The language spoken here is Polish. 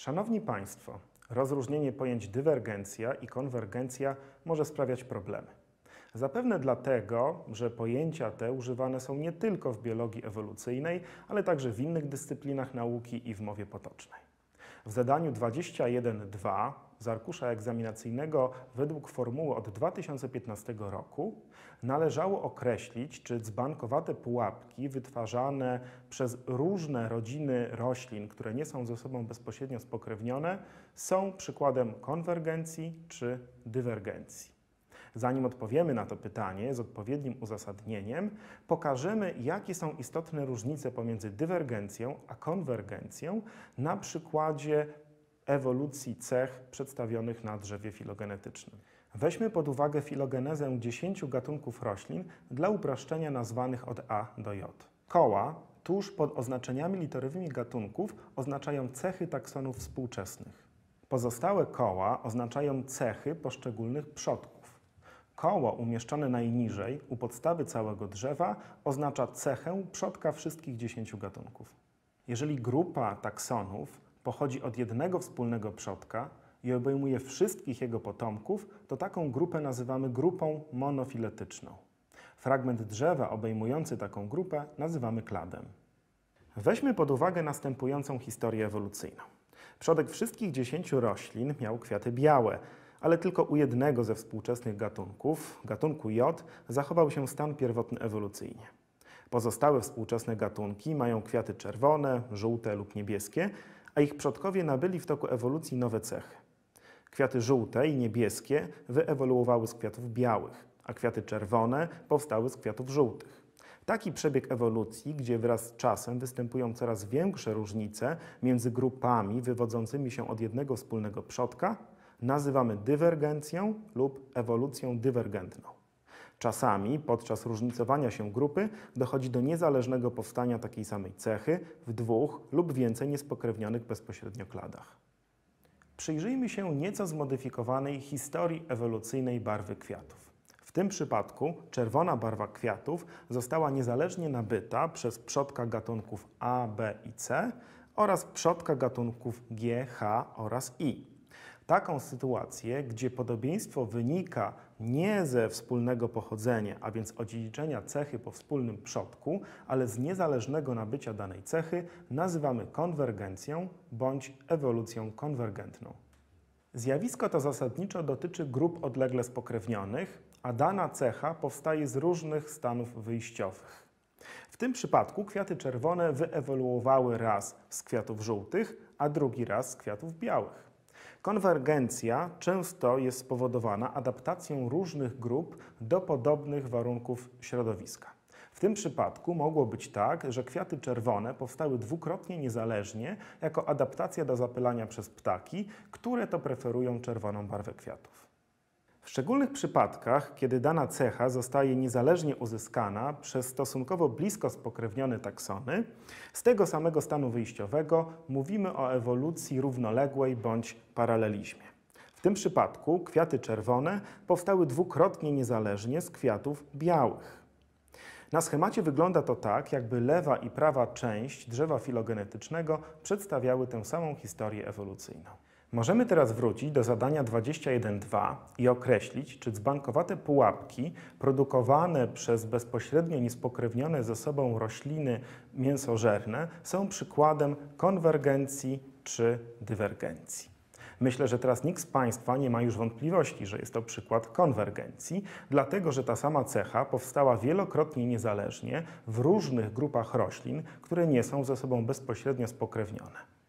Szanowni Państwo, rozróżnienie pojęć dywergencja i konwergencja może sprawiać problemy. Zapewne dlatego, że pojęcia te używane są nie tylko w biologii ewolucyjnej, ale także w innych dyscyplinach nauki i w mowie potocznej. W zadaniu 21.2 z arkusza egzaminacyjnego według formuły od 2015 roku należało określić, czy dzbankowate pułapki wytwarzane przez różne rodziny roślin, które nie są ze sobą bezpośrednio spokrewnione, są przykładem konwergencji czy dywergencji. Zanim odpowiemy na to pytanie z odpowiednim uzasadnieniem, pokażemy, jakie są istotne różnice pomiędzy dywergencją a konwergencją na przykładzie ewolucji cech przedstawionych na drzewie filogenetycznym. Weźmy pod uwagę filogenezę 10 gatunków roślin dla uproszczenia nazwanych od A do J. Koła tuż pod oznaczeniami literowymi gatunków oznaczają cechy taksonów współczesnych. Pozostałe koła oznaczają cechy poszczególnych przodków. Koło umieszczone najniżej, u podstawy całego drzewa, oznacza cechę przodka wszystkich 10 gatunków. Jeżeli grupa taksonów pochodzi od jednego wspólnego przodka i obejmuje wszystkich jego potomków, to taką grupę nazywamy grupą monofiletyczną. Fragment drzewa obejmujący taką grupę nazywamy kladem. Weźmy pod uwagę następującą historię ewolucyjną. Przodek wszystkich dziesięciu roślin miał kwiaty białe, ale tylko u jednego ze współczesnych gatunków, gatunku J, zachował się stan pierwotny ewolucyjnie. Pozostałe współczesne gatunki mają kwiaty czerwone, żółte lub niebieskie, a ich przodkowie nabyli w toku ewolucji nowe cechy. Kwiaty żółte i niebieskie wyewoluowały z kwiatów białych, a kwiaty czerwone powstały z kwiatów żółtych. Taki przebieg ewolucji, gdzie wraz z czasem występują coraz większe różnice między grupami wywodzącymi się od jednego wspólnego przodka, nazywamy dywergencją lub ewolucją dywergentną. Czasami podczas różnicowania się grupy dochodzi do niezależnego powstania takiej samej cechy w dwóch lub więcej niespokrewnionych bezpośrednio kladach. Przyjrzyjmy się nieco zmodyfikowanej historii ewolucyjnej barwy kwiatów. W tym przypadku czerwona barwa kwiatów została niezależnie nabyta przez przodka gatunków A, B i C oraz przodka gatunków G, H oraz I taką sytuację, gdzie podobieństwo wynika nie ze wspólnego pochodzenia, a więc odziedziczenia cechy po wspólnym przodku, ale z niezależnego nabycia danej cechy, nazywamy konwergencją bądź ewolucją konwergentną. Zjawisko to zasadniczo dotyczy grup odlegle spokrewnionych, a dana cecha powstaje z różnych stanów wyjściowych. W tym przypadku kwiaty czerwone wyewoluowały raz z kwiatów żółtych, a drugi raz z kwiatów białych. Konwergencja często jest spowodowana adaptacją różnych grup do podobnych warunków środowiska. W tym przypadku mogło być tak, że kwiaty czerwone powstały dwukrotnie niezależnie jako adaptacja do zapylania przez ptaki, które to preferują czerwoną barwę kwiatów. W szczególnych przypadkach, kiedy dana cecha zostaje niezależnie uzyskana przez stosunkowo blisko spokrewnione taksony, z tego samego stanu wyjściowego mówimy o ewolucji równoległej bądź paralelizmie. W tym przypadku kwiaty czerwone powstały dwukrotnie niezależnie z kwiatów białych. Na schemacie wygląda to tak, jakby lewa i prawa część drzewa filogenetycznego przedstawiały tę samą historię ewolucyjną. Możemy teraz wrócić do zadania 21.2 i określić, czy dzbankowate pułapki produkowane przez bezpośrednio niespokrewnione ze sobą rośliny mięsożerne są przykładem konwergencji czy dywergencji. Myślę, że teraz nikt z Państwa nie ma już wątpliwości, że jest to przykład konwergencji, dlatego że ta sama cecha powstała wielokrotnie niezależnie w różnych grupach roślin, które nie są ze sobą bezpośrednio spokrewnione.